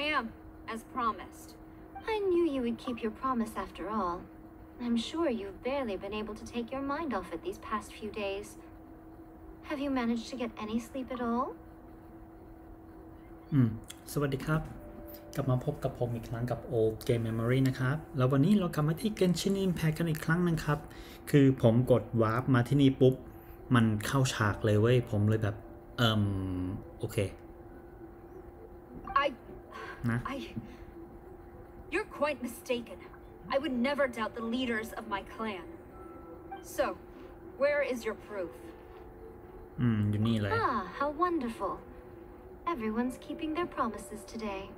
I am, as promised. I knew you would keep your promise after all. I'm sure you've barely been able to take your mind off it these past few days. Have you managed to get any sleep at all? อืม สวัสดีครับ กลับมาพบกับผมอีกครั้งกับ Old Game Memory นะครับ แล้ววันนี้เรากลับมาที่ Genshin Impact กันอีกครั้งนึงครับ คือผมกดวาร์ปมาที่นี่ปุ๊บ มันเข้าฉากเลยเว้ย ผมเลยแบบ เอ่ม โอเค I... You're quite mistaken. I would never doubt the leaders of my clan. So, where is your proof? Hmm, you need. Ah, how wonderful. Everyone's keeping their promises today.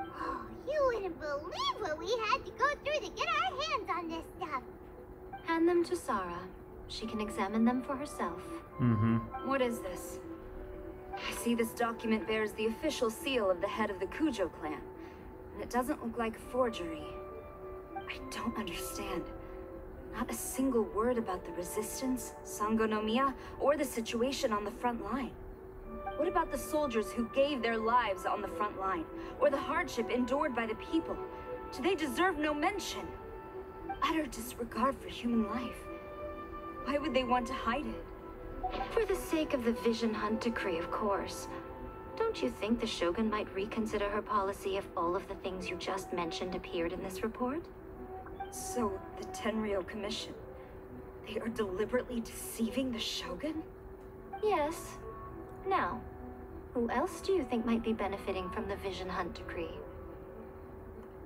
Oh, you wouldn't believe what we had to go through to get our hands on this stuff. Hand them to Sara. She can examine them for herself. Mm-hmm. What is this? I see this document bears the official seal of the head of the Kujo clan, and it doesn't look like forgery. I don't understand. Not a single word about the resistance, Sangonomiya, or the situation on the front line. What about the soldiers who gave their lives on the front line, or the hardship endured by the people? Do they deserve no mention? Utter disregard for human life. Why would they want to hide it? For the sake of the Vision Hunt decree, of course. Don't you think the Shogun might reconsider her policy if all of the things you just mentioned appeared in this report? So, the Tenryo Commission. They are deliberately deceiving the Shogun? Yes. Now, who else do you think might be benefiting from the Vision Hunt decree?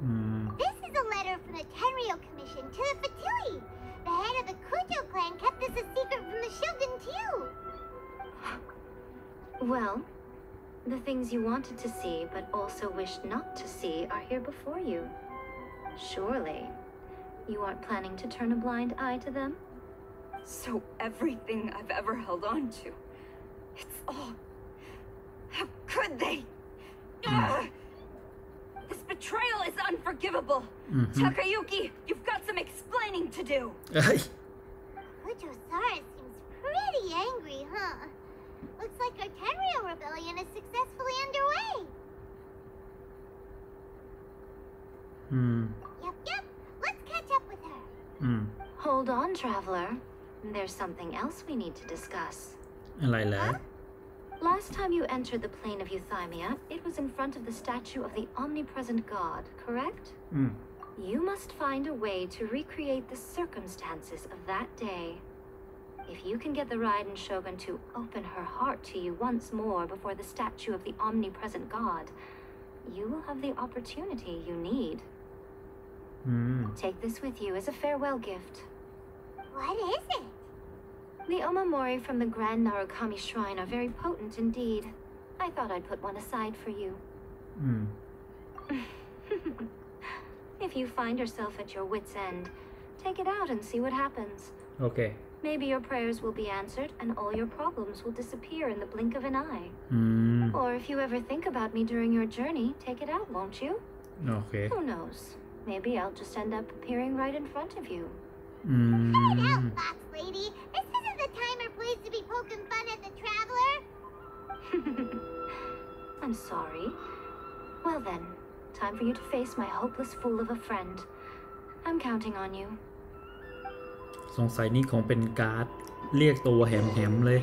อืม This is a letter from the Tenryo Commission to the Fatui. The head of the Kujo clan kept this a secret from the Shogun too. Well, the things you wanted to see but also wished not to see are here before you. Surely, you aren't planning to turn a blind eye to them? So, everything I've ever held on to. It's all. How could they? Hmm. This betrayal is unforgivable. Mm -hmm. Takayuki, you've got some explaining to do. Uchosaurus seems pretty angry, huh? Looks like our Tenryo rebellion is successfully underway. Hmm. Yep, yep. Let's catch up with her. Hmm. Hold on, traveler. There's something else we need to discuss. Like. Huh? Last time you entered the plane of Euthymia, it was in front of the statue of the omnipresent god, correct? Mm. You must find a way to recreate the circumstances of that day. If you can get the Raiden Shogun to open her heart to you once more before the statue of the omnipresent god, you will have the opportunity you need. Mm. Take this with you as a farewell gift. What is it? The omamori from the Grand Narukami Shrine are very potent indeed. I thought I'd put one aside for you. Hmm. if you find yourself at your wit's end, take it out and see what happens. Okay. Maybe your prayers will be answered and all your problems will disappear in the blink of an eye. Mm. Or if you ever think about me during your journey, take it out, won't you? Okay. Who knows? Maybe I'll just end up appearing right in front of you. Mm. Head out, box lady. I'm sorry. Well then, time for you to face my hopeless fool of a friend. I'm counting on you. สงสัยนี่คงเป็นการ์ดเรียกตัวแหมๆเลย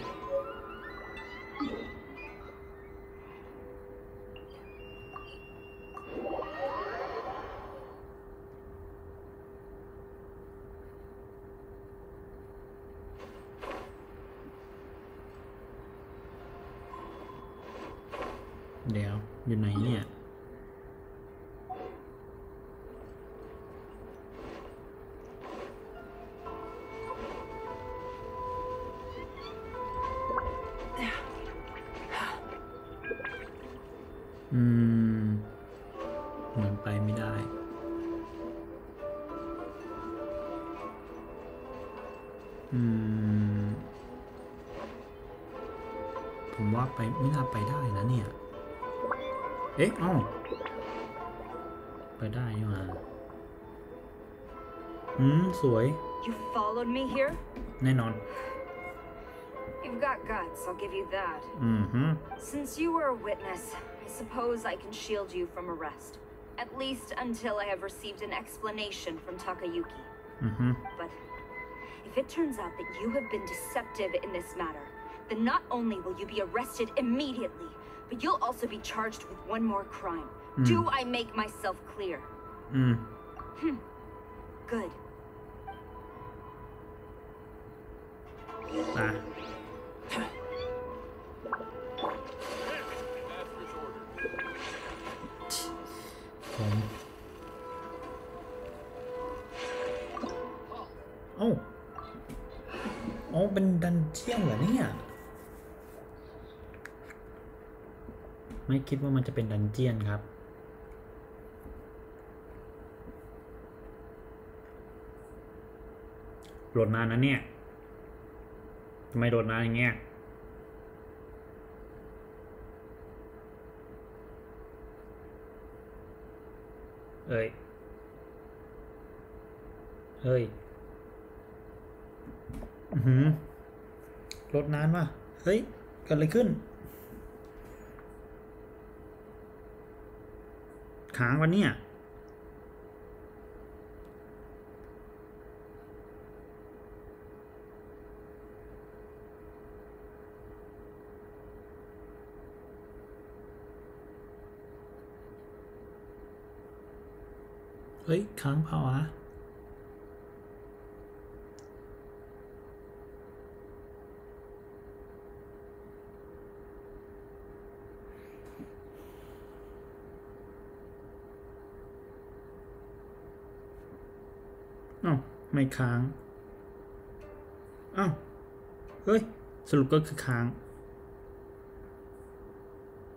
me here? Nenon. You've got guts, I'll give you that. Mm-hmm. Since you were a witness, I suppose I can shield you from arrest. At least until I have received an explanation from Takayuki. Mm-hmm. But if it turns out that you have been deceptive in this matter, then not only will you be arrested immediately, but you'll also be charged with one more crime. Mm. Do I make myself clear? Mm. Hmm. Good. อะผมโอ้าอ๋อเป็นดันเจียนเหรอเนี่ย ไม่คิดว่ามันจะเป็นดันเจียนครับโหลดนานนะเนี่ย ทำไมโหลดนานอย่างเงี้ยเอ้ย เฮ้ย อือหือรถนานว่ะ เฮ้ยเกิดอะไรขึ้น ค้างวันเนี่ย ฮ้ยค้างเปล่าวะอ้าวไม่ค้างอ้าวเฮ้ย สรุปก็คือค้าง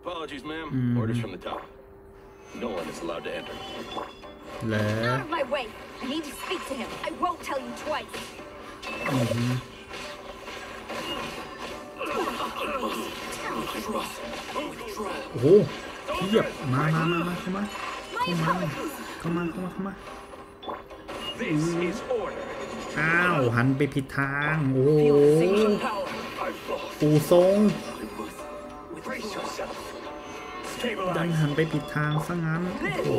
Apologies, ma'am. Mhm. Orders from the top. No one is allowed to enter. แล้ว Out of my way! I need to speak to him. I won't tell you twice. อือหือโอ้โหเทียบมามามามาเข้ามาเข้ามาเข้ามาเข้ามาเข้ามา This is order. อ้าว หันไปผิดทาง โอ้โห Power. I've lost. ปูทรง Brace yourself. ดัน Stabilize. หันไปผิดทางซะงั้น โอ้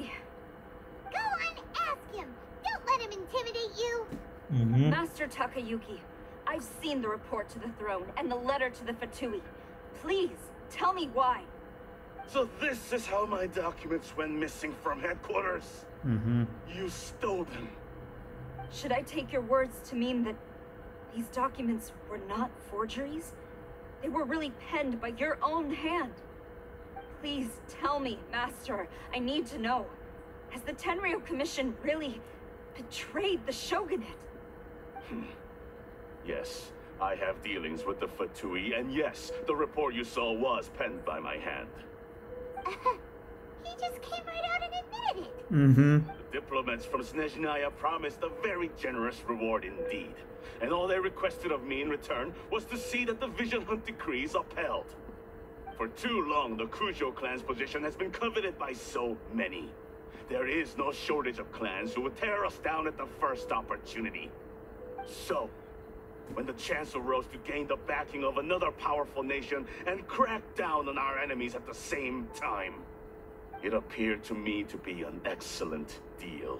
Go on, ask him. Don't let him intimidate you. Mm -hmm. Master Takayuki, I've seen the report to the throne and the letter to the Fatui. Please, tell me why. So this is how my documents went missing from headquarters. Mm -hmm. You stole them. Should I take your words to mean that these documents were not forgeries? They were really penned by your own hand. Please tell me, Master. I need to know. Has the Tenryo Commission really betrayed the Shogunate? Hmm. yes, I have dealings with the Fatui, and yes, the report you saw was penned by my hand. Uh, he just came right out and admitted it. Mm-hmm. The diplomats from Snezhnaya promised a very generous reward indeed. And all they requested of me in return was to see that the Vision Hunt decrees upheld. For too long, the Kujo clan's position has been coveted by so many. There is no shortage of clans who would tear us down at the first opportunity. So, when the chance arose to gain the backing of another powerful nation and crack down on our enemies at the same time, it appeared to me to be an excellent deal.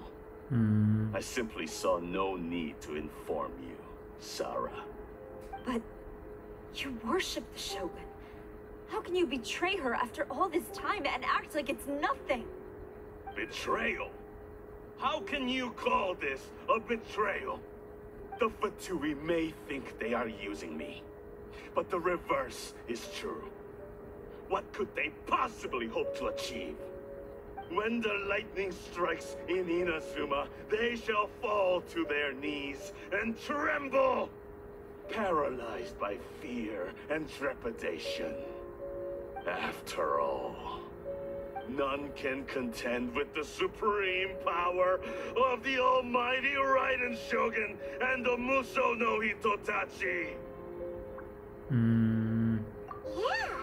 อืม I simply saw no need to inform you. Sara. But you worship the Shogun. How can you betray her after all this time and act like it's nothing? Betrayal? How can you call this a betrayal? The Fatui may think they are using me, but the reverse is true. What could they possibly hope to achieve? When the lightning strikes in Inazuma, they shall fall to their knees and tremble, paralyzed by fear and trepidation. After all, none can contend with the supreme power of the almighty Raiden Shogun and the Muso no Hitotachi. อืม Yeah,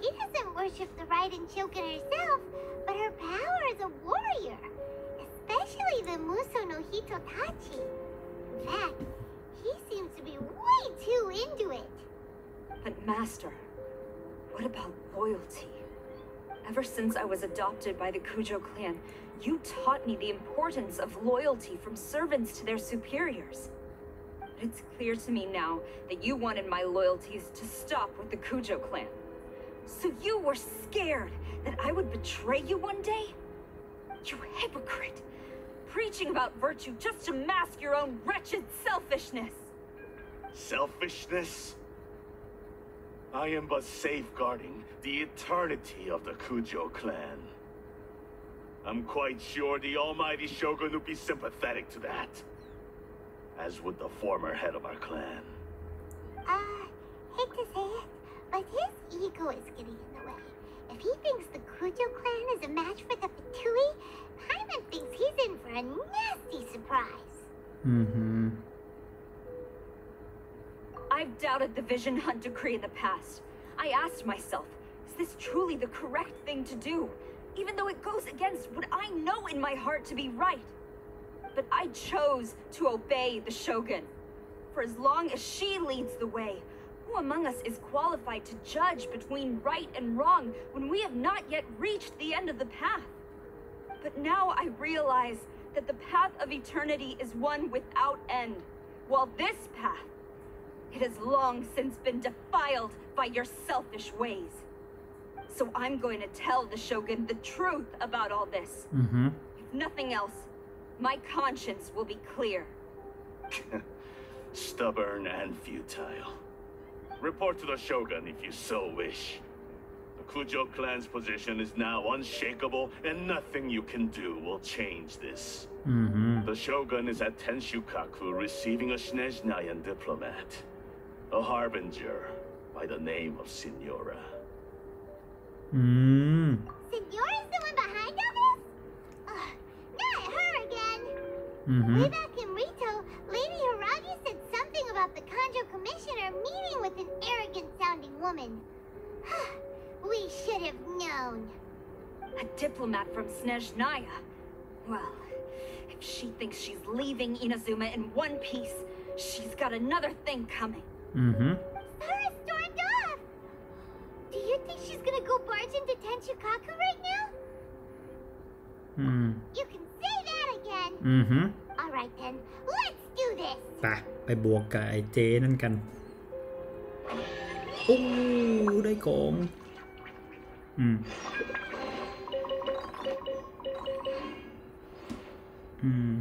he doesn't worship the Raiden Shogun herself, but her power as a warrior, especially the Muso no Hitotachi. In fact, he seems to be way too into it. But Master, what about loyalty? Ever since I was adopted by the Kujo clan, you taught me the importance of loyalty from servants to their superiors. But it's clear to me now that you wanted my loyalties to stop with the Kujo clan. So you were scared that I would betray you one day? You hypocrite! Preaching about virtue just to mask your own wretched selfishness! Selfishness? I am but safeguarding the eternity of the Kujo clan. I'm quite sure the almighty Shogun would be sympathetic to that. As would the former head of our clan. Uh, hate to say it, but his ego is getting in the way. If he thinks the Kujo clan is a match for the Fatui, Hyman thinks he's in for a nasty surprise. Mm-hmm. I've doubted the Vision Hunt decree in the past. I asked myself, is this truly the correct thing to do? Even though it goes against what I know in my heart to be right. But I chose to obey the Shogun. For as long as she leads the way, who among us is qualified to judge between right and wrong when we have not yet reached the end of the path? But now I realize that the path of eternity is one without end, while this path it has long since been defiled by your selfish ways. So I'm going to tell the Shogun the truth about all this. Mm -hmm. If nothing else, my conscience will be clear. Stubborn and futile. Report to the Shogun if you so wish. The Kujo clan's position is now unshakable, and nothing you can do will change this. Mm -hmm. The Shogun is at Tenshukaku receiving a Snezhnayan diplomat a harbinger by the name of Signora. Mm. Signora's the one behind all this? Ugh, not her again. Mm -hmm. Way back in Ritou, Lady Hiiragi said something about the Kanjo Commissioner meeting with an arrogant-sounding woman. we should have known. A diplomat from Snezhnaya. Well, if she thinks she's leaving Inazuma in one piece, she's got another thing coming. Mm-hmm. Sara stormed off! Do you think she's gonna go barge into Tenshukaku right now? Hmm. You can say that again! Mm-hmm. Alright then, let's do this! ไปไปบวกกับไอ้เจนั่นกัน โอ้ได้ของอืม อืม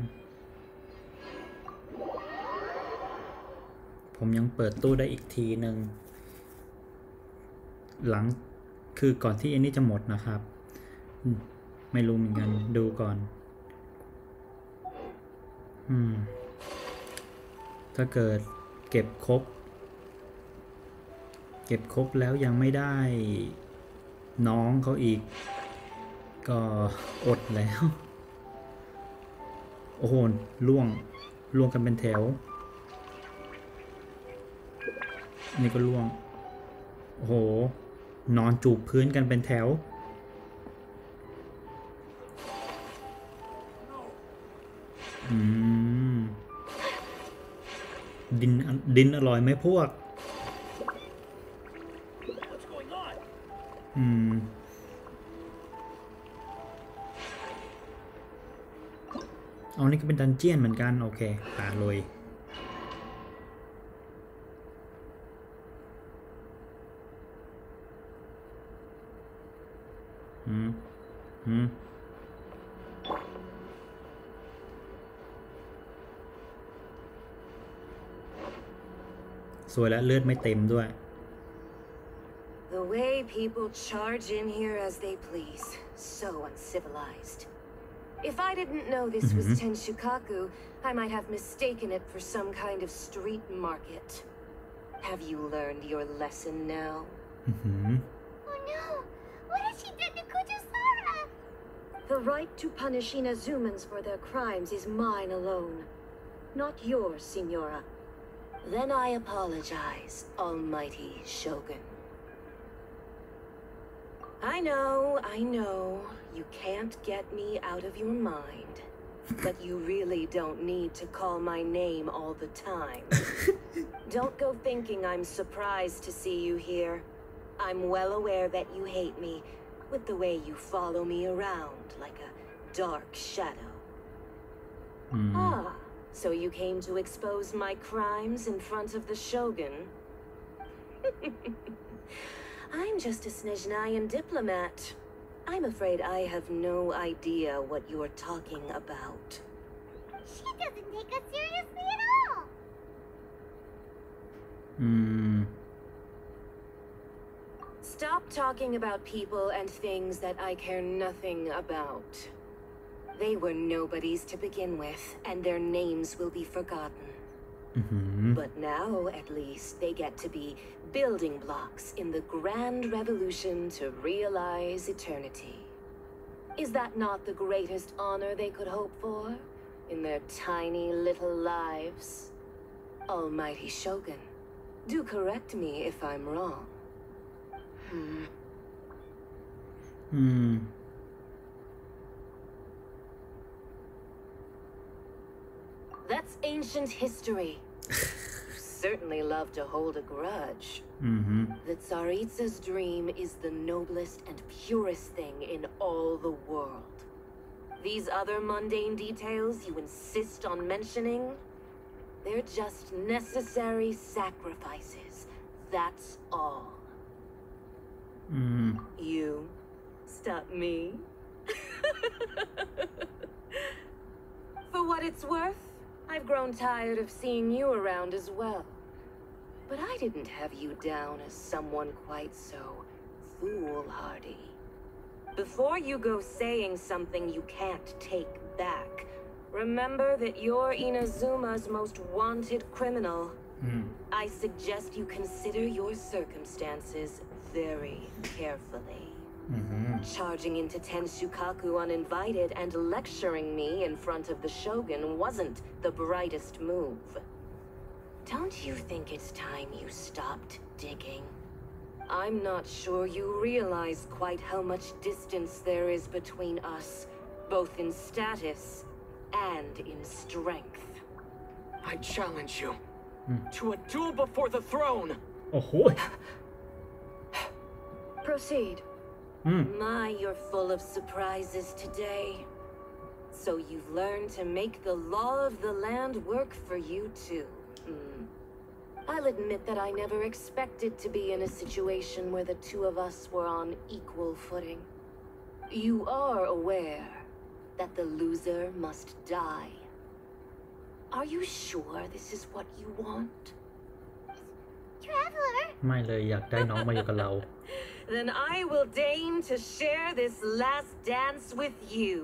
ผมยังเปิดตู้ได้อีกทีหนึ่งหลังคือก่อนที่อันนี้จะหมดนะครับ ไม่รู้เหมือนกันดูก่อน อืม ถ้าเกิดเก็บครบ เก็บครบแล้วยังไม่ได้น้องเขาอีก ก็อดแล้ว โอ้โหล่วงล่วงกันเป็นแถว นี่ก็ล่วง โอ้โห นอนจูบพื้นกันเป็นแถว อืม ดิน ดินอร่อยไหมพวก อืมเอานี่ก็เป็นดันเจียนเหมือนกัน โอเคป่าเลย สวยและเลือดไม่เต็มด้วย The way people charge in here as they please. So uncivilized. If I didn't know this was mm-hmm. Tenshukaku I might have mistaken it for some kind of street market. Have you learned your lesson now? Mm-hmm. Oh no. What has she done to Kujo Sara The right to punish Inazumans for their crimes is mine alone. Not yours Signora. Then I apologize, Almighty Shogun. I know, I know, you can't get me out of your mind. But you really don't need to call my name all the time. don't go thinking I'm surprised to see you here. I'm well aware that you hate me, with the way you follow me around like a dark shadow. อืม Ah, so you came to expose my crimes in front of the Shogun? I'm just a Snezhnayan diplomat. I'm afraid I have no idea what you're talking about. She doesn't take us seriously at all. อืม Stop talking about people and things that I care nothing about. They were nobodies to begin with, and their names will be forgotten. Mm -hmm. But now, at least, they get to be building blocks in the grand revolution to realize eternity. Is that not the greatest honor they could hope for? In their tiny little lives? Almighty Shogun, do correct me if I'm wrong. Hmm. Hmm. That's ancient history. you certainly love to hold a grudge. Mm -hmm. The Tsaritsa's dream is the noblest and purest thing in all the world. These other mundane details you insist on mentioning, they're just necessary sacrifices. That's all. Mm. You stop me? For what it's worth, I've grown tired of seeing you around as well. But I didn't have you down as someone quite so foolhardy. Before you go saying something you can't take back, remember that you're Inazuma's most wanted criminal. อืม I suggest you consider your circumstances very carefully. Mm-hmm. Charging into Tenshukaku uninvited and lecturing me in front of the Shogun wasn't the brightest move. Don't you think it's time you stopped digging? I'm not sure you realize quite how much distance there is between us, both in status and in strength. I challenge you hmm. to a duel before the throne! Ahoy. Proceed. อืม My, you're full of surprises today. So you've learned to make the law of the land work for you too. Hmm. I'll admit that I never expected to be in a situation where the two of us were on equal footing. You are aware that the loser must die. Are you sure this is what you want? Traveler, ไม่เลยอยากได้น้องมาอยู่กับเรา Then I will deign to share this last dance with you.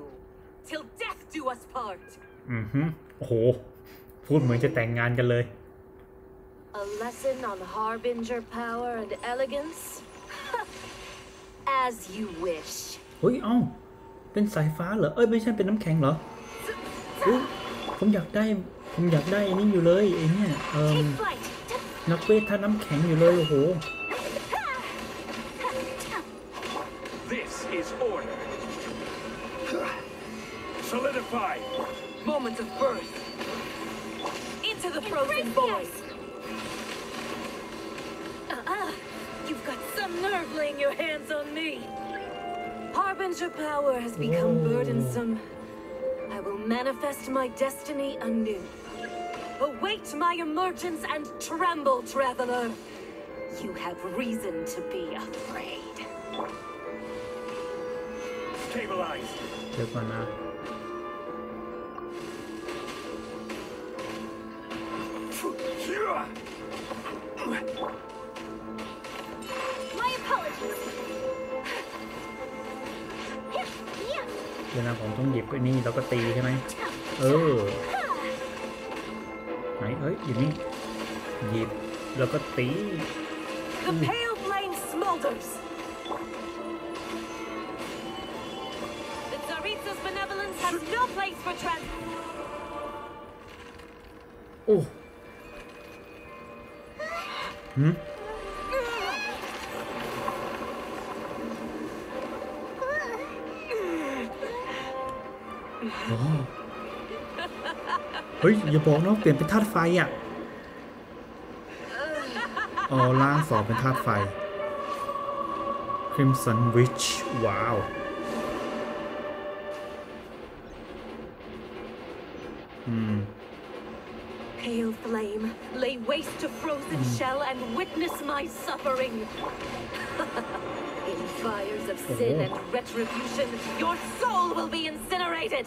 Till death do us part. อือหือโอ้โห พูดเหมือนจะแต่งงานกันเลย A lesson on harbinger power and elegance? As you wish. เฮ้ยเอ้าเป็นสายฟ้าเหรอ เอ้ยไม่ใช่เป็นน้ำแข็งเหรอเฮ้ยผมอยากได้ ผมอยากได้ไอ้นี่อยู่เลยไอ้เนี่ยเอ่ม Take flight. นักเวทท่าน้ำแข็งอยู่เลยโอ้โห order. Solidify! Moment of birth. Into the frozen void. Uh-uh. You've got some nerve laying your hands on me. Harbinger power has become Whoa. burdensome. I will manifest my destiny anew. Await my emergence and tremble, traveler. You have reason to be afraid. Stabilize. เดี๋ยวก่อนนะ My apologies. เดี๋ยวนะผมต้องหยิบไอ้นี่แล้วก็ตีใช่ไหมเออไหนเอ้ยอยู่นี่หยิบแล้วก็ตี The pale flame smolders. โอ้หืมโอ้เฮ้ย อย่าบอกนะเปลี่ยนเป็นธาตุไฟอะอ๋อล่างสองเป็นธาตุไฟ Crimson Witch ว้าว Pale flame, lay waste to frozen hmm. shell and witness my suffering. In fires of sin and retribution, your soul will be incinerated.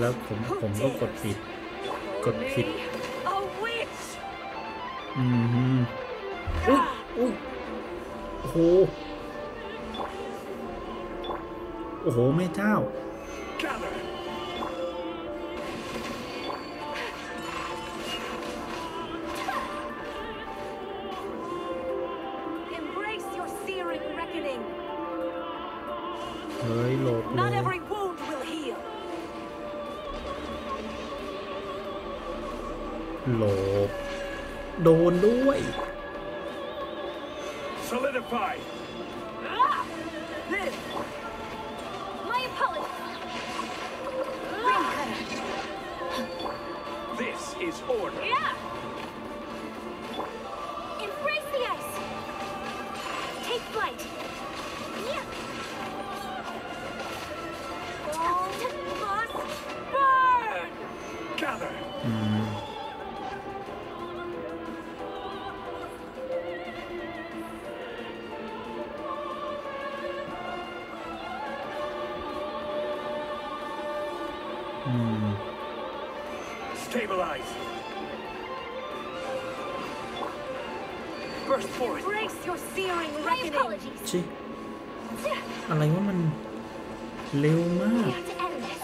แล้วผมผมก็กดผิด กดผิด A witch! อืมฮึอุ้ยอุ้ยโอ้โห โอ้โห แม่เจ้า Burst forth. Embrace your searing My reckoning! apologies. ชิอะไรว่ามันเร็วมาก We have to end this.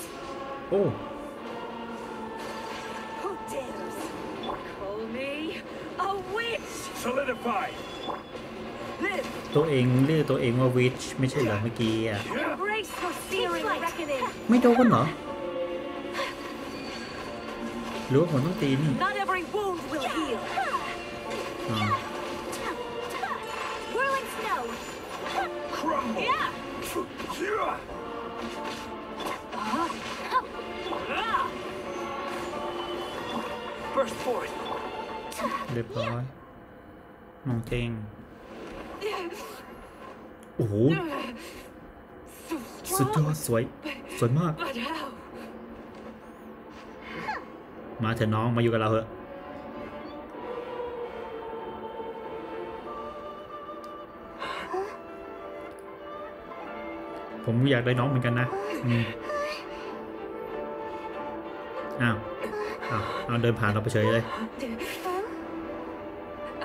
โอ้ Who dares call me a witch? Solidify. Live! ตัวเองเรียกตัวเองว่าวิชไม่ใช่เหรอเมื่อกี้อะ Embrace your searing flight. reckoning! ไม่โดนเหรอหรือว่าผมต้องตีนี่ Not เรียบร้อยน้องเทงโอ้โหสุดยอดสวย สวยมาก มาเถอะน้องมาอยู่กับเราเถอะผมอยากได้น้องเหมือนกันนะ อ้าว อ้าวเอาเดินผ่านเราไปเฉยเลย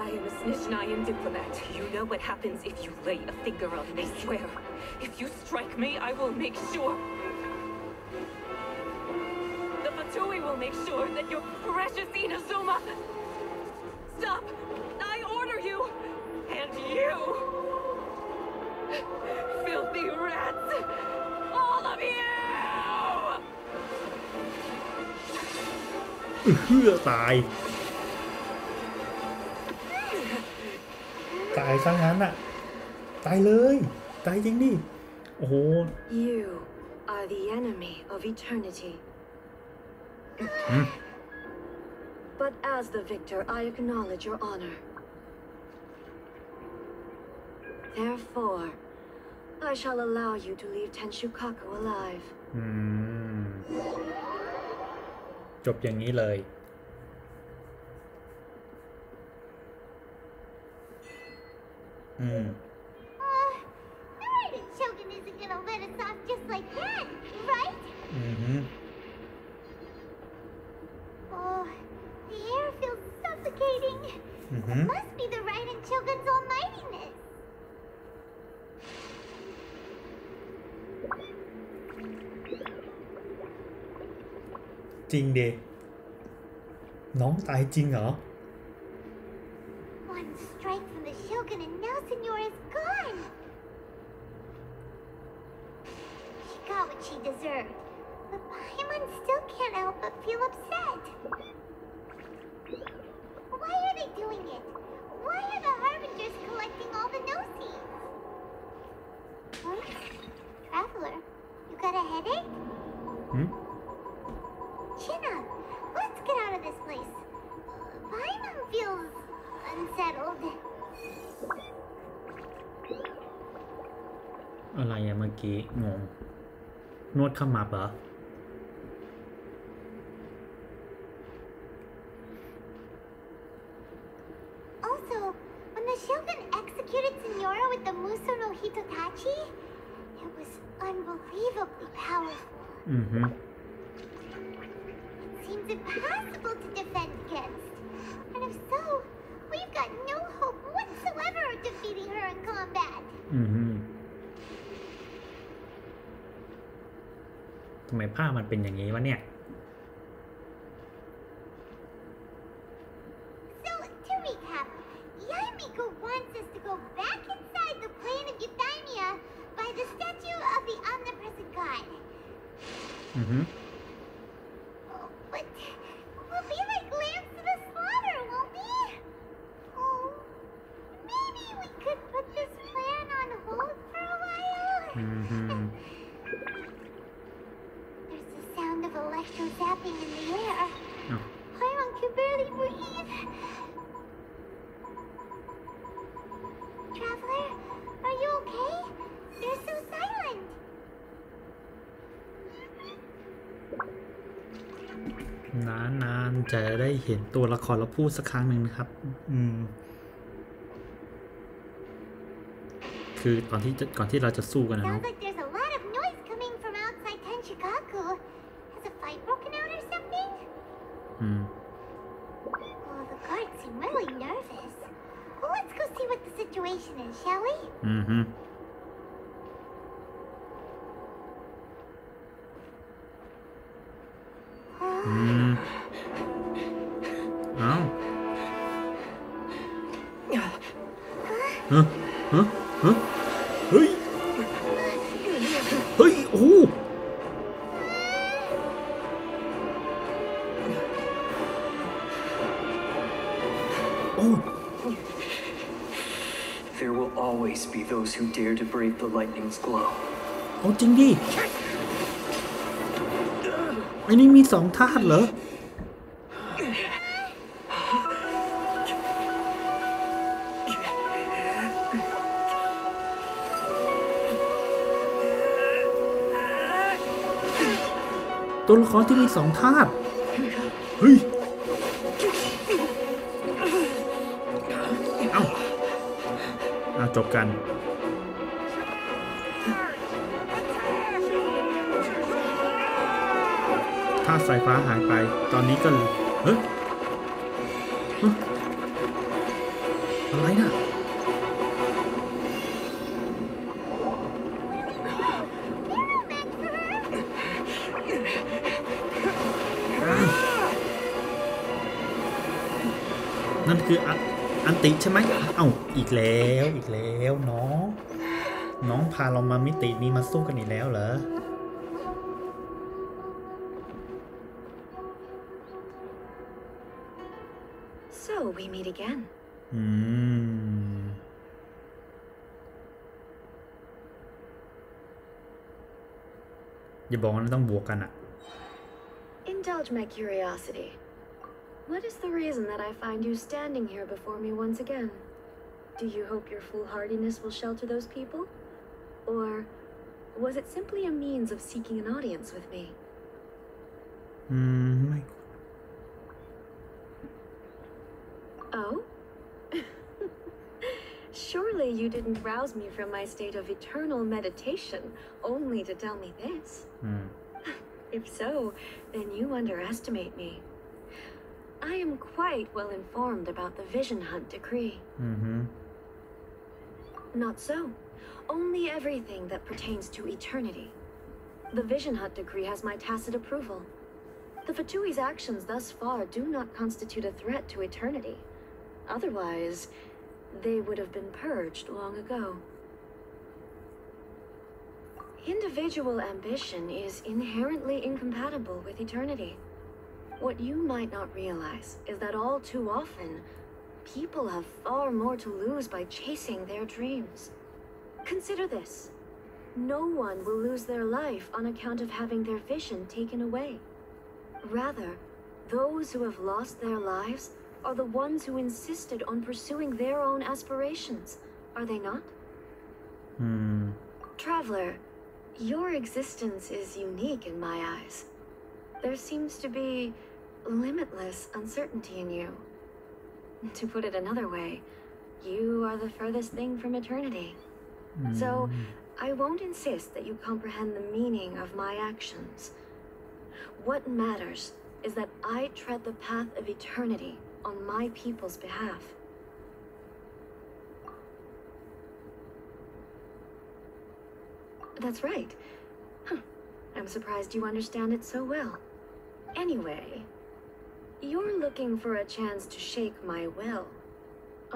I am a Snishnayan diplomat. You know what happens if you lay a finger on me. Swear. If you strike me, I will make sure. The Fatui will make sure that your precious Inazuma. Stop! I order you! And You! Filthy rats! ตาย ตายซะงั้นอะตายเลย ตายจริงดิ โอ้โห You are the enemy of eternity. But as the victor, I acknowledge your honor. Therefore, I shall allow you to leave Tenshukaku alive. อืม Mm-hmm. Oh, the air feels suffocating. It must be the Raiden Shogun's old จริงเดน้องตายจริงเหรอ come up uh, Also, when the Shogun executed Signora with the Muso no Hitotachi, it was unbelievably powerful. Mm-hmm. It seems impossible to defend against. And if so, we've got no hope whatsoever of defeating her in combat. Mm-hmm. ทำไมผ้ามันเป็นอย่างนี้วะเนี่ย ตัวละครเราพูดสักครั้งหนึ่งนะครับ อืม คือตอนที่จะก่อนที่เราจะสู้กันนะเนาะ always be those who dare to brave the lightning's glow. เอาจริงดิอ้นี่มีสองธาตุเหรอ ตัวละครที่มีสองธาตุเฮ้ย จบกันถ้าสายฟ้าหายไป ตอนนี้ก็เฮ้ยเฮ้ยอะไรน่ะนั่นคืออ,อันติใช่ไหม อ้าอีกแล้วอีกแล้วน้อง น้องพาเรามามิตินี้มาสู้กันอีกแล้วเหรอ So we meet again. อืมอย่าบอกว่าต้องบวกกันอะ Indulge my curiosity. What is the reason that I find you standing here before me once again? Do you hope your foolhardiness will shelter those people? Or was it simply a means of seeking an audience with me? Mm, Oh? Surely you didn't rouse me from my state of eternal meditation only to tell me this. Mm. if so, then you underestimate me. I am quite well informed about the Vision Hunt Decree. Mm -hmm. Not so. Only everything that pertains to eternity. The Vision Hunt decree has my tacit approval. The Fatui's actions thus far do not constitute a threat to eternity. Otherwise, they would have been purged long ago. Individual ambition is inherently incompatible with eternity. What you might not realize is that all too often, people have far more to lose by chasing their dreams. Consider this. No one will lose their life on account of having their vision taken away. Rather, those who have lost their lives are the ones who insisted on pursuing their own aspirations, are they not? อืม Traveler, your existence is unique in my eyes. There seems to be limitless uncertainty in you. To put it another way, you are the furthest thing from eternity. So, hmm. I won't insist that you comprehend the meaning of my actions. What matters is that I tread the path of eternity on my people's behalf. That's right. Huh. I'm surprised you understand it so well. Anyway, you're looking for a chance to shake my will,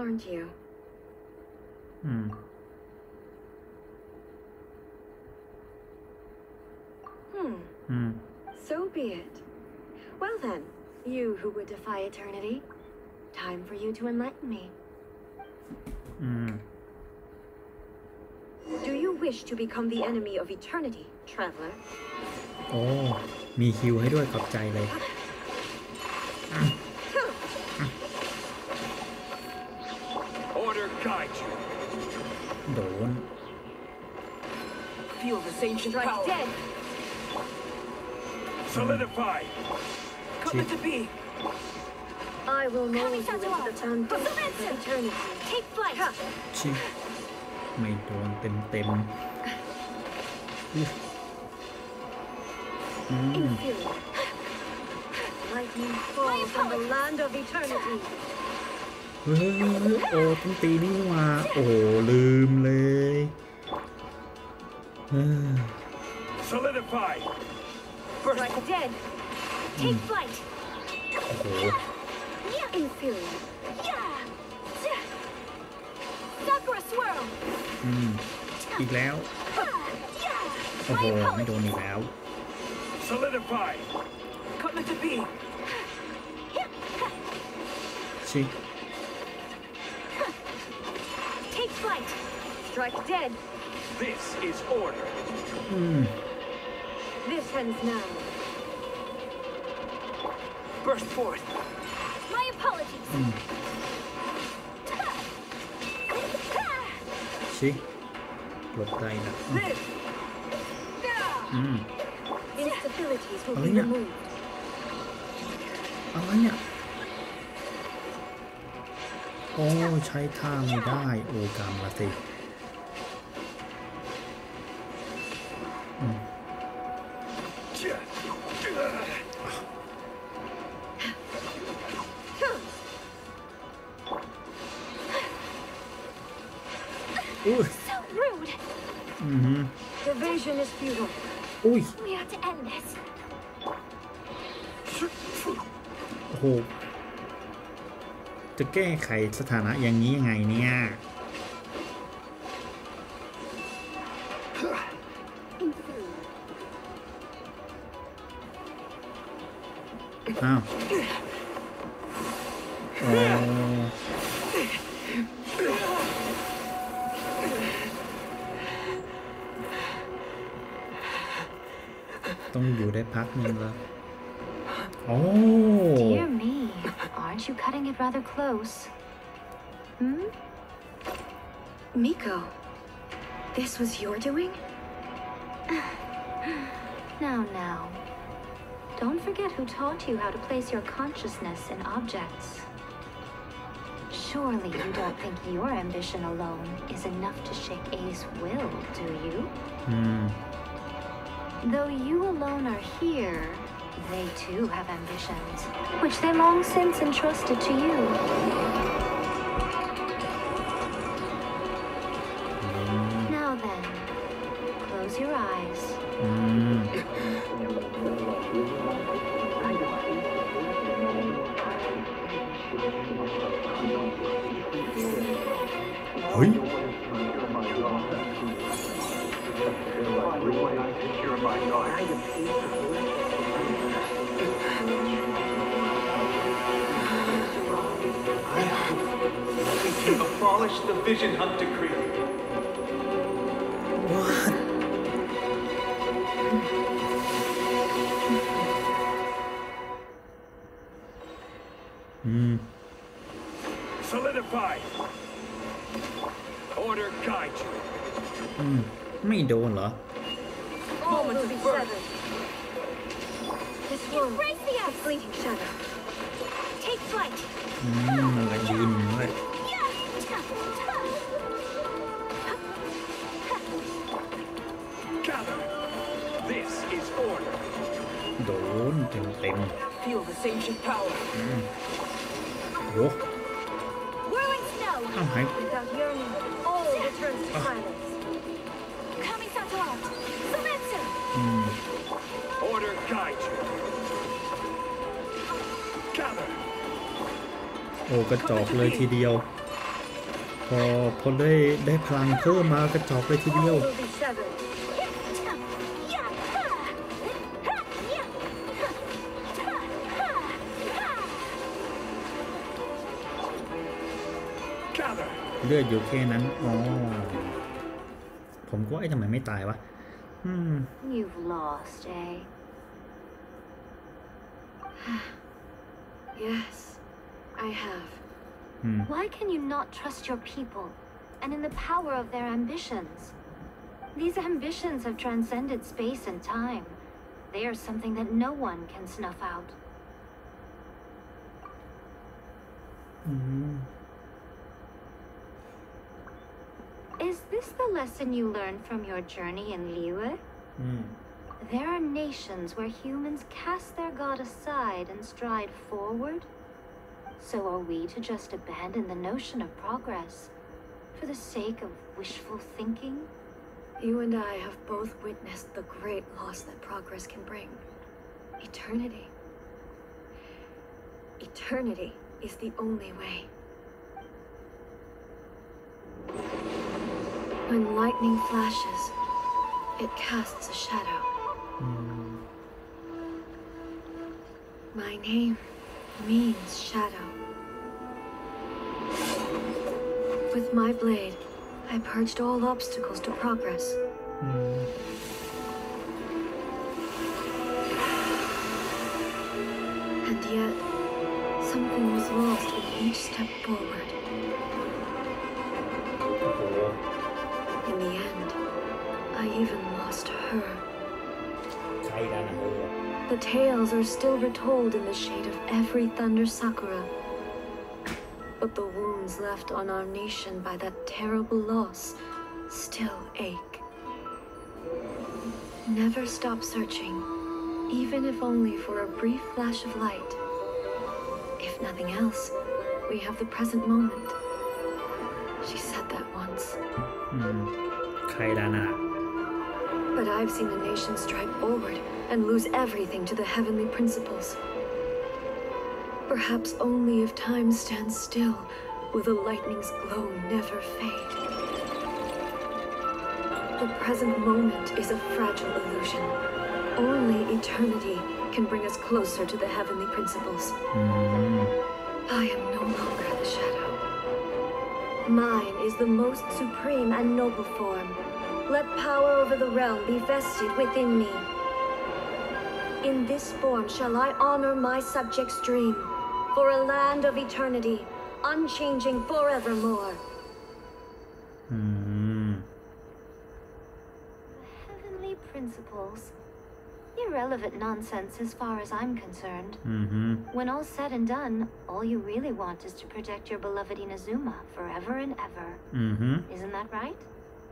aren't you? อืม Hmm. อืม So be it. Well then, you who would defy eternity, time for you to enlighten me. อืม Do you wish to become the enemy of eternity, traveler? โอ้ มีฮิวให้ด้วยขอบใจเลย Order guide you. โดน Feel this ancient Strike power. dead! Solidify. Coming to be. I will mold you into the Kamisawa, foundation of Kosometsu. eternity. Take flight. ชิไม่โดนเต็มเต็มอุ๊ยอืม Inferior. Lightning fall from the land of eternity. เฮ้ยโอ้ต้องตีนี่หว่าโอ้ลืมเลยเออ Solidify. Strike dead! Take flight. โอ้โห Inferior. Sakura swirl. อืม อีกแล้ว โอ้โห ไม่โดนอีกแล้ว Solidify. Coming to be. Take flight. Strike dead. This is order. Hmm. This ends now. Burst forth. My apologies. Mm. See? Bloodline. Mm. Mm. Instabilities will Alina. be removed. Alina. โอ้ใช้ท่าไม่ได้ โอกรรมละสิอืมอุ้ย So rude. อือหือ Division is futile. อุ้ย ก้ไขสถานะอย่างนี้ยังไงเนี่ย close? Hmm? Miko, this was your doing? Now, now. Don't forget who taught you how to place your consciousness in objects. Surely you don't think your ambition alone is enough to shake Ei's will, do you? อืม Though you alone are here, they too have ambitions, which they long since entrusted to you. Mm. Now then, close your eyes. Mm. อืม Vision Hunt Decree. เต็มเต็ม Feel the Sancient power. ๆอืมโห Whirling snow. อ้าวหาย Without yearning, all returns to silence. Kamisato out. Sumetsu. อืม Order guide you. Gather. โอ้กระจอกเลยทีเดียว พอพอได้ได้พลังเพิ่มมากระจอกเลยทีเดียว ลือดอยู่แค่นั้น อ๋อ ผมก็ไอ้ทำไมไม่ตายวะ อืม You've lost, eh? Yes, I have. อืม Why can you not trust your people and in the power of their ambitions? These ambitions have transcended space and time. They are something that no one can snuff out. อืม Is This the lesson you learned from your journey in Liyue? อืม There are nations where humans cast their god aside and stride forward. So are we to just abandon the notion of progress for the sake of wishful thinking? You and I have both witnessed the great loss that progress can bring. Eternity. Eternity is the only way. When lightning flashes, it casts a shadow. Mm. My name means shadow. With my blade, I purged all obstacles to progress. Mm. And yet, something was lost with each step forward. In the end, I even lost her. The tales are still retold in the shade of every thunder sakura. But the wounds left on our nation by that terrible loss still ache. Never stop searching, even if only for a brief flash of light. If nothing else, we have the present moment. She said that once. Hmm. But I've seen a nation strike forward and lose everything to the heavenly principles. Perhaps only if time stands still will the lightning's glow never fade. The present moment is a fragile illusion. Only eternity can bring us closer to the heavenly principles. Mm -hmm. I am no longer the shadow. Mine is the most supreme and noble form. Let power over the realm be vested within me. In this form shall I honor my subject's dream, for a land of eternity, unchanging forevermore. irrelevant nonsense as far as I'm concerned. Mm -hmm. When all's said and done, all you really want is to protect your beloved Inazuma forever and ever. Mm -hmm. Isn't that right?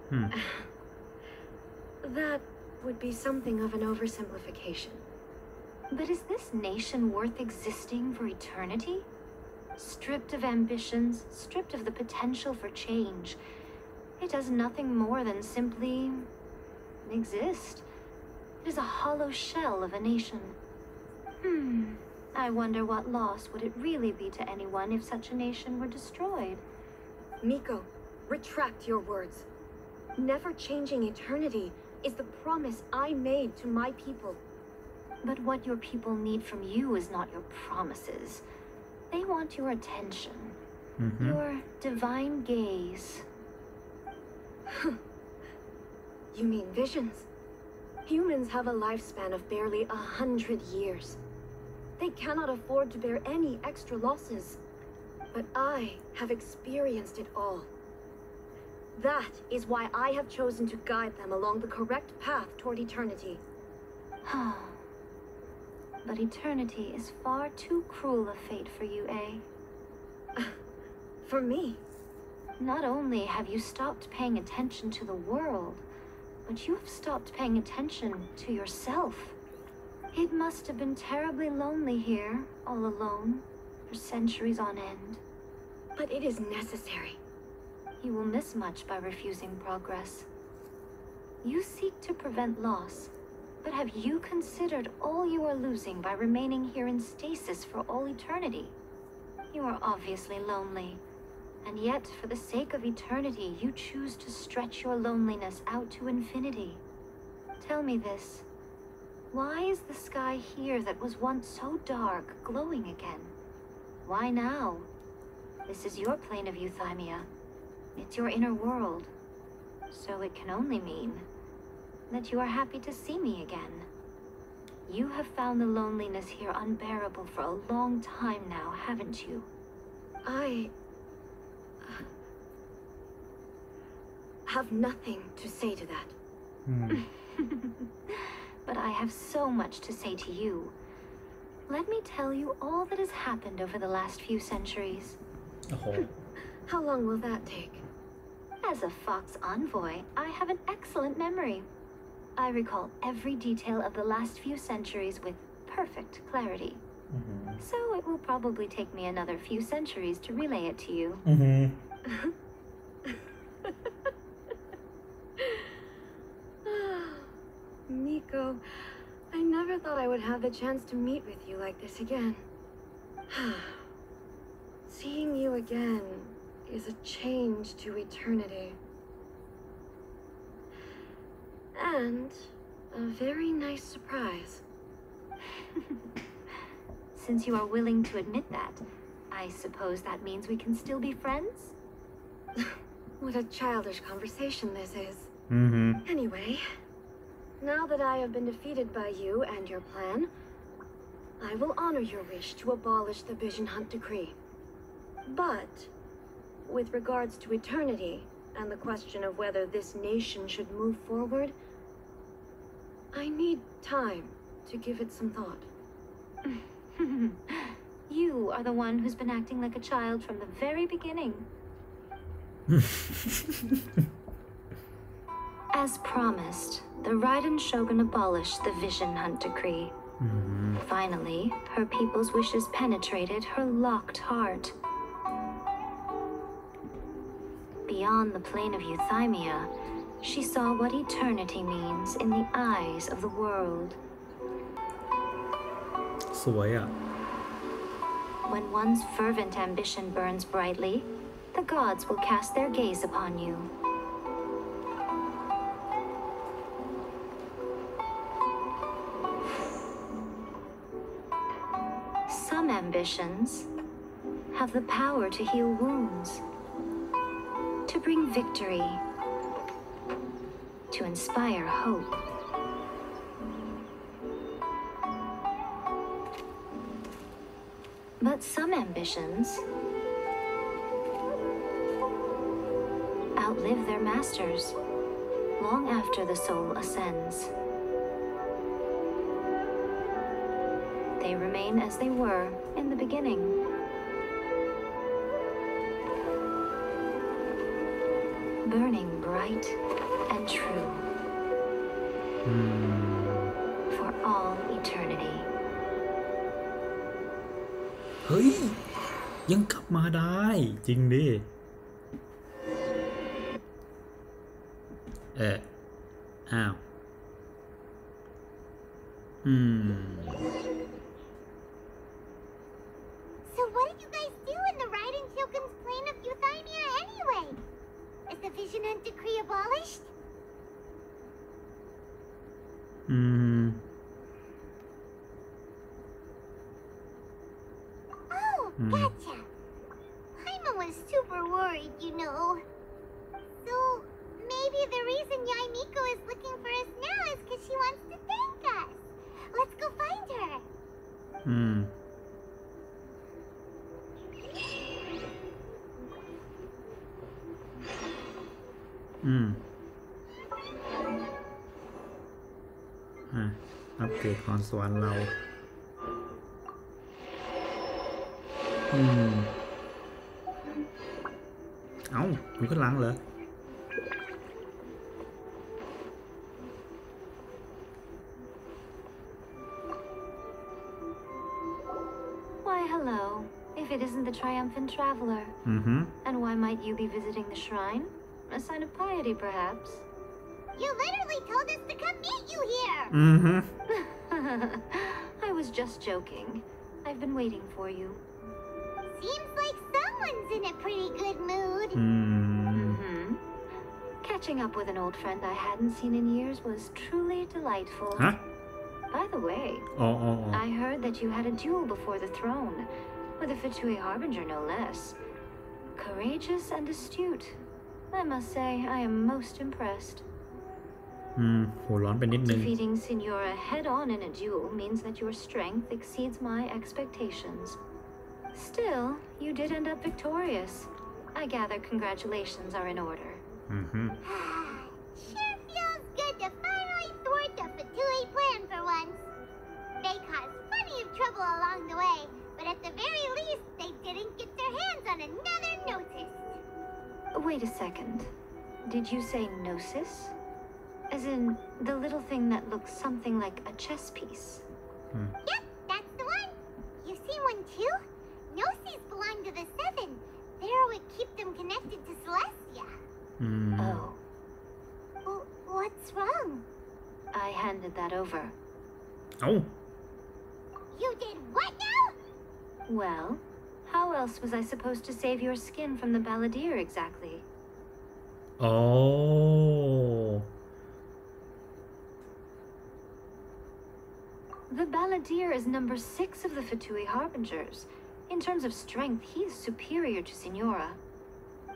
Hmm. that would be something of an oversimplification. But is this nation worth existing for eternity? Stripped of ambitions, stripped of the potential for change, it does nothing more than simply exist. It is a hollow shell of a nation. Hmm. I wonder what loss would it really be to anyone if such a nation were destroyed? Miko, retract your words. Never-changing eternity is the promise I made to my people. But what your people need from you is not your promises. They want your attention. Mm -hmm. Your divine gaze. you mean visions? Humans have a lifespan of barely a hundred years. They cannot afford to bear any extra losses. But I have experienced it all. That is why I have chosen to guide them along the correct path toward eternity. but eternity is far too cruel a fate for you, eh? For me, Not only have you stopped paying attention to the world, but you have stopped paying attention to yourself. It must have been terribly lonely here, all alone, for centuries on end. but it is necessary. You will miss much by refusing progress. You seek to prevent loss, but have you considered all you are losing by remaining here in stasis for all eternity? You are obviously lonely, and yet, for the sake of eternity, you choose to stretch your loneliness out to infinity. Tell me this. Why is the sky here that was once so dark glowing again? Why now? This is your plane of euthymia. It's your inner world. So it can only mean that you are happy to see me again. You have found the loneliness here unbearable for a long time now, haven't you? I have nothing to say to that. Hmm. but I have so much to say to you. Let me tell you all that has happened over the last few centuries. Oh. How long will that take? As a Fox envoy, I have an excellent memory. I recall every detail of the last few centuries with perfect clarity. Mm -hmm. So it will probably take me another few centuries to relay it to you. Mm -hmm. Echo. I never thought I would have the chance to meet with you like this again. Seeing you again is a change to eternity. And a very nice surprise. Since you are willing to admit that, I suppose that means we can still be friends? what a childish conversation this is. Mm -hmm. Anyway, now that I have been defeated by you and your plan, I will honor your wish to abolish the Vision Hunt Decree. But, with regards to eternity and the question of whether this nation should move forward, I need time to give it some thought. you are the one who's been acting like a child from the very beginning. As promised, the Raiden Shogun abolished the Vision Hunt Decree. อือฮึ Finally, her people's wishes penetrated her locked heart. Beyond the plane of euthymia, she saw what eternity means in the eyes of the world. สวยอ่ะ When one's fervent ambition burns brightly, the gods will cast their gaze upon you. Some ambitions have the power to heal wounds, to bring victory, to inspire hope. But some ambitions outlive their masters long after the soul ascends. They remain as they were in the beginning. Burning bright and true for all eternity. เฮ้ย ยังกลับมาได้ จริงดิ เอ้าอยู่ข้างหลังเหรอ Why, hello. If it isn't the triumphant traveler. อือฮึ And why might you be visiting the shrine? A sign of piety, perhaps. You literally told us to come meet you here. อือฮึ I was just joking. I've been waiting for you. Seems like Someone's in a pretty good mood. Mm-hmm. Catching up with an old friend I hadn't seen in years was truly delightful. Huh? By the way, oh, oh, oh. I heard that you had a duel before the throne, with a Fatui Harbinger no less. Courageous and astute. I must say, I am most impressed. Mm, Defeating Signora head-on in a duel means that your strength exceeds my expectations. Still, you did end up victorious. I gather congratulations are in order. Mm-hmm. sure feels good to finally thwart the Fatui plan for once. They caused plenty of trouble along the way, but at the very least, they didn't get their hands on another gnosis. Wait a second. Did you say gnosis? As in, the little thing that looks something like a chess piece. Hmm. Yep, that's the one. You see one too? Gnoses belong to the Seven. They're what keep them connected to Celestia. Mm. Oh. Well, what's wrong? I handed that over. Oh. You did what now? Well, how else was I supposed to save your skin from the Balladeer exactly? Oh. The Balladeer is number six of the Fatui Harbingers. In terms of strength, he's superior to Signora.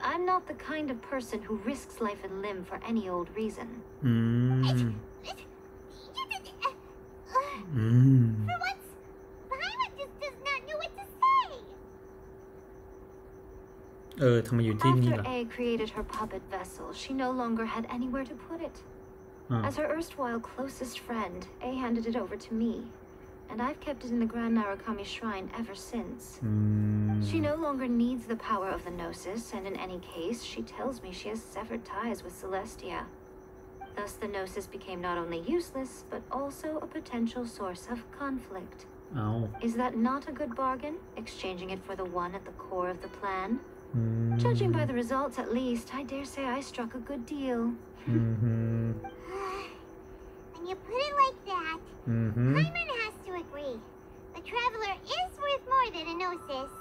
I'm not the kind of person who risks life and limb for any old reason. Mm. For once, just does not know what to say. Oh, After Ei created her puppet vessel, she no longer had anywhere to put it. Oh. As her erstwhile closest friend, Ei handed it over to me, and I've kept it in the Grand Narukami Shrine ever since. Mm. She no longer needs the power of the Gnosis, and in any case, she tells me she has severed ties with Celestia. Thus, the Gnosis became not only useless, but also a potential source of conflict. Ow. Is that not a good bargain, exchanging it for the one at the core of the plan? Mm. Judging by the results, at least, I dare say I struck a good deal. Mm -hmm. when you put it like that, mm -hmm. I'm an more than a gnosis.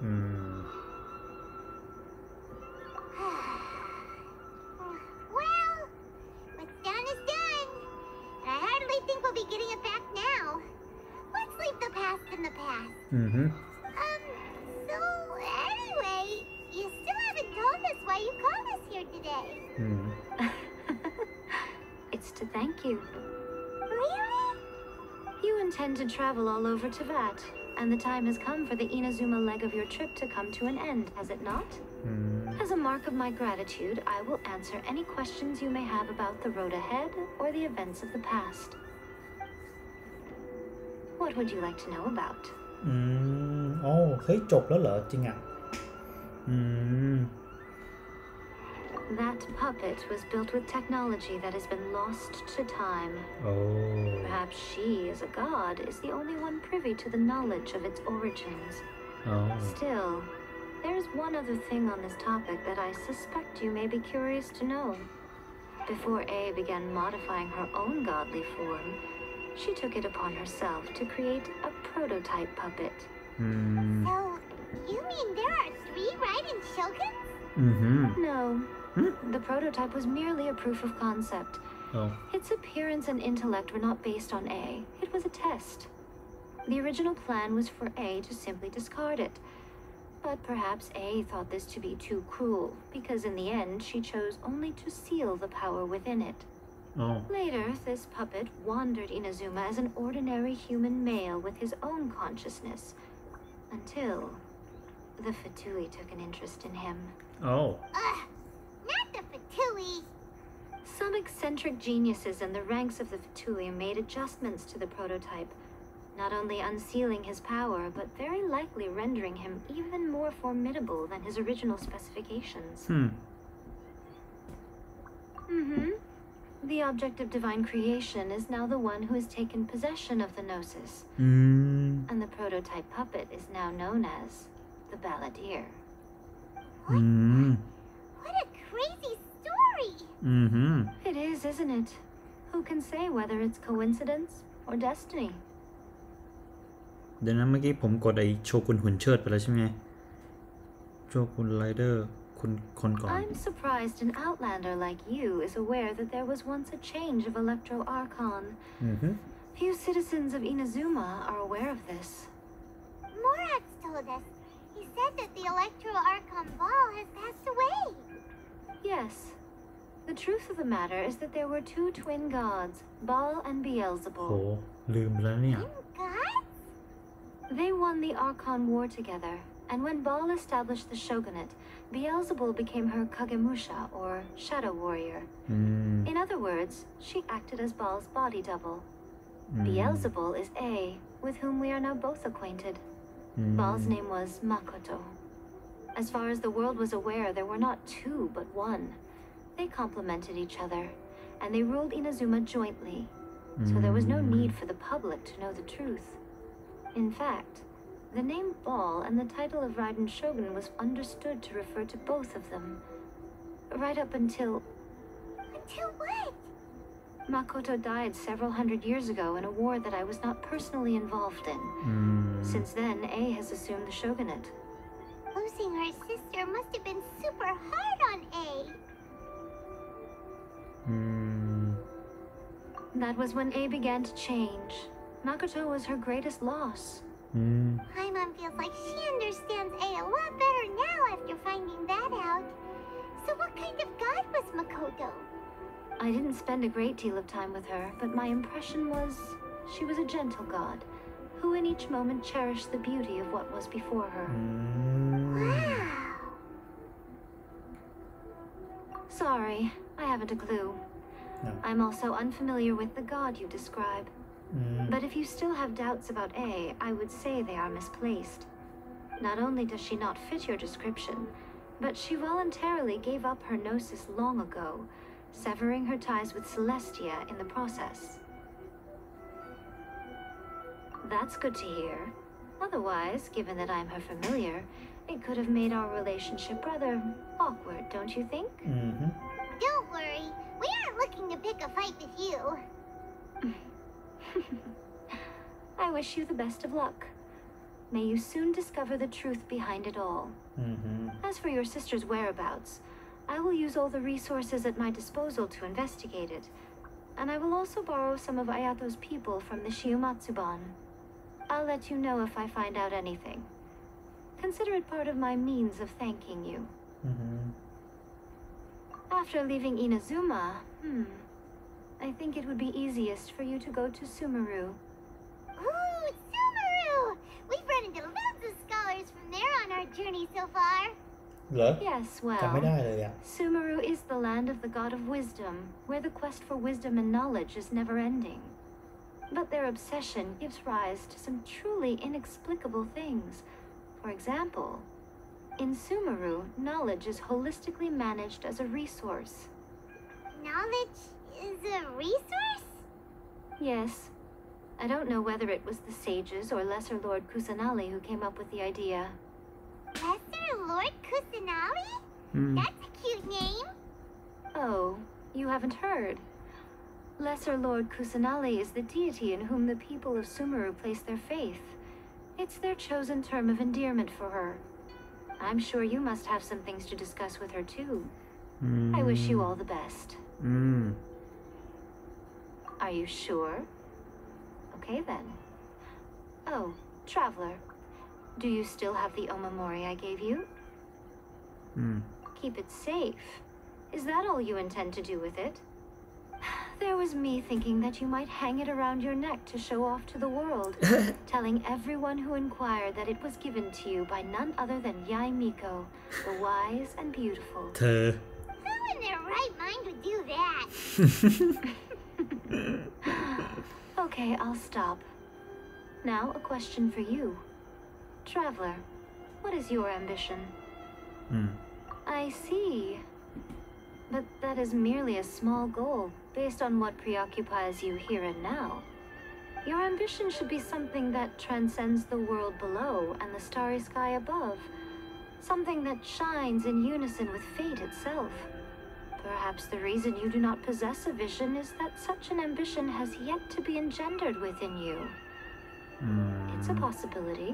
Hmm. well, what's done is done. And I hardly think we'll be getting it back now. Let's leave the past in the past. Mm-hmm. Um, so anyway, you still haven't told us why you called us here today. Mm. it's to thank you. Really? You intend to travel all over Teyvat, and the time has come for the Inazuma leg of your trip to come to an end, has it not? Mm. As a mark of my gratitude, I will answer any questions you may have about the road ahead or the events of the past. What would you like to know about? อืมโอ้เฮ้ยจบแล้วเหรอจริงอ่ะอืม that puppet was built with technology that has been lost to time. Oh. Perhaps she, as a god, is the only one privy to the knowledge of its origins. Oh. Still, there's one other thing on this topic that I suspect you may be curious to know. Before Ei began modifying her own godly form, she took it upon herself to create a prototype puppet. Mm. So, you mean there are three Raiden Shoguns? Mm-hmm. No, Hmm? The prototype was merely a proof of concept. Oh. Its appearance and intellect were not based on Ei. It was a test. The original plan was for Ei to simply discard it. But perhaps Ei thought this to be too cruel, because in the end she chose only to seal the power within it. Oh. Later, this puppet wandered Inazuma as an ordinary human male with his own consciousness, until the Fatui took an interest in him. Oh. Not the Fatui. Some eccentric geniuses in the ranks of the Fatui made adjustments to the prototype, not only unsealing his power, but very likely rendering him even more formidable than his original specifications. Hmm. Mm-hmm. The object of divine creation is now the one who has taken possession of the Gnosis. Mm. And the prototype puppet is now known as the Balladeer. Mm crazy story. Mm-hmm. It is, isn't it? Who can say whether it's coincidence or destiny? เดี๋ยวนะเมื่อกี้ผมกดไอโชกุนหุ่นเชิดไปแล้วใช่ไหมโชกุนไรเดอร์คุณคนก่อน I'm surprised an outlander like you is aware that there was once a change of Electro Archon. Mm-hmm. Few citizens of Inazuma are aware of this. Morax told us. He said that the Electro Archon Baal has passed away. Yes. The truth of the matter is that there were two twin gods, Baal and Beelzebul. They won the Archon War together, and when Baal established the shogunate, Beelzebul became her Kagemusha, or Shadow Warrior. Mm. In other words, she acted as Baal's body double. Mm. Beelzebul is Ei, with whom we are now both acquainted. Mm. Baal's name was Makoto. As far as the world was aware, there were not two, but one. They complemented each other, and they ruled Inazuma jointly, so there was no mm. need for the public to know the truth. In fact, the name Baal and the title of Raiden Shogun was understood to refer to both of them. Right up until Until what? Makoto died several hundred years ago in a war that I was not personally involved in. อืม Since then, Ei has assumed the shogunate. Losing her sister must have been super hard on Ei. Mm. That was when Ei began to change. Makoto was her greatest loss. Mm. Paimon feels like she understands Ei a lot better now after finding that out. So what kind of god was Makoto? I didn't spend a great deal of time with her, but my impression was she was a gentle god who in each moment cherished the beauty of what was before her. Wow! Sorry, I haven't a clue. No. I'm also unfamiliar with the god you describe. Mm. But if you still have doubts about Ei, I would say they are misplaced. Not only does she not fit your description, but she voluntarily gave up her gnosis long ago, severing her ties with Celestia in the process. That's good to hear. Otherwise, given that I'm her familiar, it could have made our relationship rather awkward, don't you think? Mm-hmm. Don't worry. We aren't looking to pick a fight with you. I wish you the best of luck. May you soon discover the truth behind it all. Mm -hmm. As for your sister's whereabouts, I will use all the resources at my disposal to investigate it. And I will also borrow some of Ayato's people from the Shuumatsuban. I'll let you know if I find out anything. Consider it part of my means of thanking you. Mm -hmm. After leaving Inazuma, hmm, I think it would be easiest for you to go to Sumeru. Ooh, Sumeru! We've run into lots of scholars from there on our journey so far. Yes, well, Sumeru is the land of the god of wisdom, where the quest for wisdom and knowledge is never ending. But their obsession gives rise to some truly inexplicable things. For example, in Sumeru, knowledge is holistically managed as a resource. Knowledge is a resource? Yes. I don't know whether it was the sages or Lesser Lord Kusanali who came up with the idea. Lesser Lord Kusanali? อืม That's a cute name. Oh, you haven't heard. Lesser Lord Kusanali is the deity in whom the people of Sumeru place their faith. It's their chosen term of endearment for her. I'm sure you must have some things to discuss with her too. Mm. I wish you hmm. all the best. Mm. Are you sure? Okay then. Oh, traveler. Do you still have the Omamori I gave you? Mm. Keep it safe. Is that all you intend to do with it? There was me thinking that you might hang it around your neck to show off to the world, telling everyone who inquired that it was given to you by none other than Yae Miko, the wise and beautiful. Who in their right mind would do that? okay, I'll stop. Now, a question for you. Traveler, what is your ambition? Hmm. I see. But that is merely a small goal based on what preoccupies you here and now. Your ambition should be something that transcends the world below and the starry sky above. Something that shines in unison with fate itself. Perhaps the reason you do not possess a vision is that such an ambition has yet to be engendered within you. อืม It's a hmm. possibility.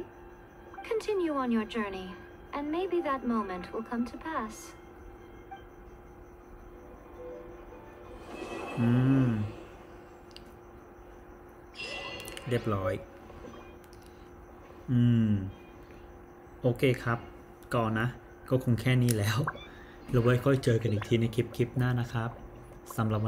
Continue on your journey, and maybe that moment will come to pass. อืม เรียบร้อย อืม โอเคครับ ก่อนนะ ก็คงแค่นี้แล้วเราไว้ค่อยเจอกันอีกทีในคลิปคลิปหน้านะครับสำหรับ